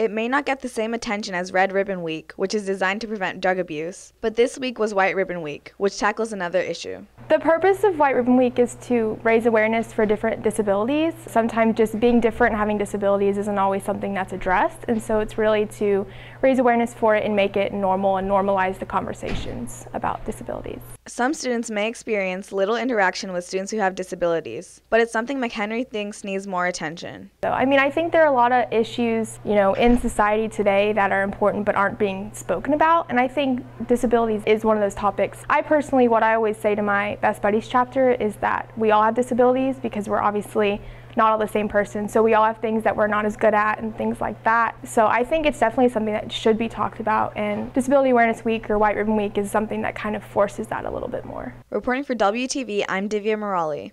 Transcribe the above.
It may not get the same attention as Red Ribbon Week, which is designed to prevent drug abuse, but this week was White Ribbon Week, which tackles another issue. The purpose of White Ribbon Week is to raise awareness for different disabilities. Sometimes just being different and having disabilities isn't always something that's addressed, and so it's really to raise awareness for it and make it normal and normalize the conversations about disabilities. Some students may experience little interaction with students who have disabilities, but it's something McHenry thinks needs more attention. So, I mean, I think there are a lot of issues, you know, in society today that are important but aren't being spoken about, and I think disabilities is one of those topics. I personally, what I always say to my Best Buddies chapter is that we all have disabilities because we're obviously not all the same person. So we all have things that we're not as good at and things like that. So I think it's definitely something that should be talked about. And Disability Awareness Week or White Ribbon Week is something that kind of forces that a little bit more. Reporting for WTV, I'm Divya Murali.